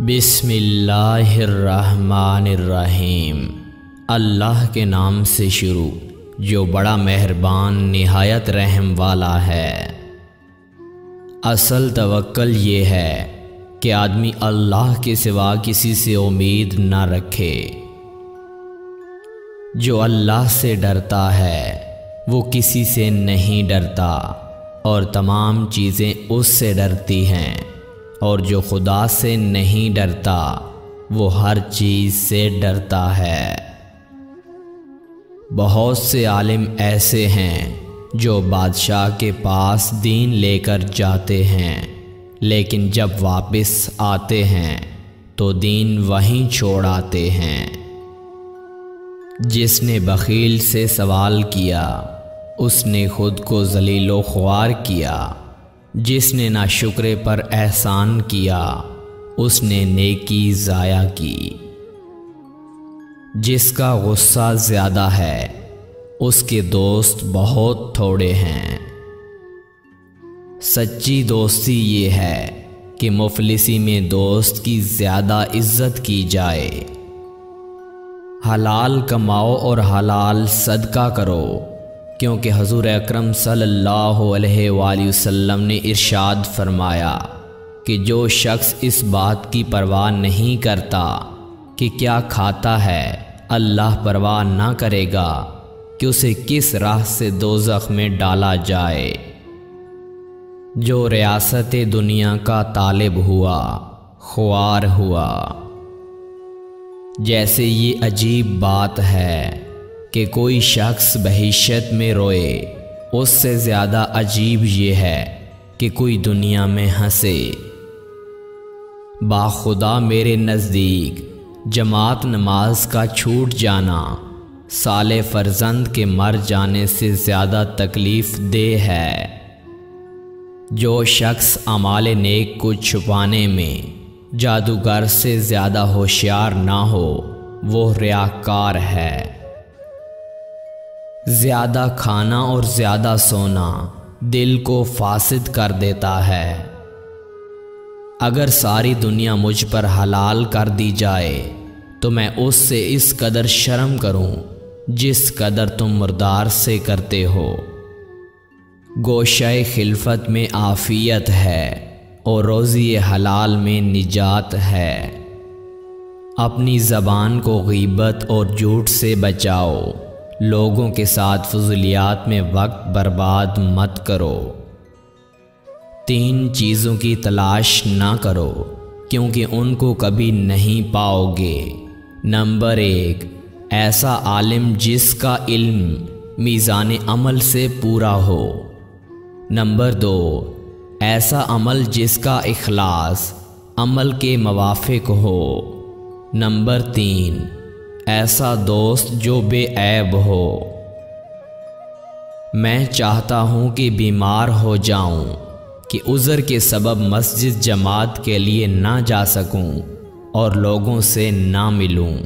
बिस्मिल्लाहिर्रहमानिर्रहीम। अल्लाह के नाम से शुरू, जो बड़ा मेहरबान, नहायत रहम वाला है। असल तवक्ल ये है कि आदमी अल्लाह के सिवा किसी से उम्मीद ना रखे। जो अल्लाह से डरता है, वो किसी से नहीं डरता, और तमाम चीज़ें उससे डरती हैं। और जो खुदा से नहीं डरता, वो हर चीज़ से डरता है। बहुत से आलिम ऐसे हैं जो बादशाह के पास दीन लेकर जाते हैं, लेकिन जब वापस आते हैं तो दीन वहीं छोड़ आते हैं। जिसने बखील से सवाल किया, उसने खुद को जलीलो ख्वार किया। जिसने ना शुक्र पर एहसान किया, उसने नेकी ज़ाया की। जिसका गुस्सा ज़्यादा है, उसके दोस्त बहुत थोड़े हैं। सच्ची दोस्ती ये है कि मुफलिसी में दोस्त की ज़्यादा इज़्ज़त की जाए। हलाल कमाओ और हलाल सदका करो। क्योंकि हजूर अक्रम वसल्लम ने इरशाद फरमाया कि जो शख्स इस बात की परवाह नहीं करता कि क्या खाता है, अल्लाह परवाह ना करेगा कि उसे किस राह से दो में डाला जाए। जो रियासत दुनिया का तालिब हुआ ख्वार हुआ। जैसे ये अजीब बात है कि कोई शख्स बहिशत में रोए, उससे ज़्यादा अजीब ये है कि कोई दुनिया में हंसे। बाखुदा मेरे नज़दीक, जमात नमाज़ का छूट जाना, साले फर्जंद के मर जाने से ज़्यादा तकलीफ़ दे है। जो शख्स अमाल नेक को छुपाने में जादूगर से ज़्यादा होशियार ना हो, वो रियाकार है। ज़्यादा खाना और ज़्यादा सोना दिल को फासिद कर देता है। अगर सारी दुनिया मुझ पर हलाल कर दी जाए तो मैं उससे इस कदर शर्म करूँ, जिस कदर तुम मुर्दार से करते हो। गोशाए खिलफत में आफियत है और रोज़ी हलाल में निजात है। अपनी ज़बान को गीबत और झूठ से बचाओ। लोगों के साथ फजलियात में वक्त बर्बाद मत करो। तीन चीज़ों की तलाश ना करो, क्योंकि उनको कभी नहीं पाओगे। नंबर एक, ऐसा आलिम जिसका इल्म मीज़ान अमल से पूरा हो। नंबर दो, ऐसा अमल जिसका इखलास अमल के मवाफिक हो। नंबर तीन ऐसा दोस्त जो बेऐब हो। मैं चाहता हूँ कि बीमार हो जाऊँ, कि उज़र के सबब मस्जिद जमात के लिए ना जा सकूँ और लोगों से ना मिलूँ।